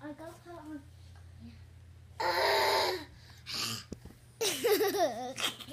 I got her on. Yeah.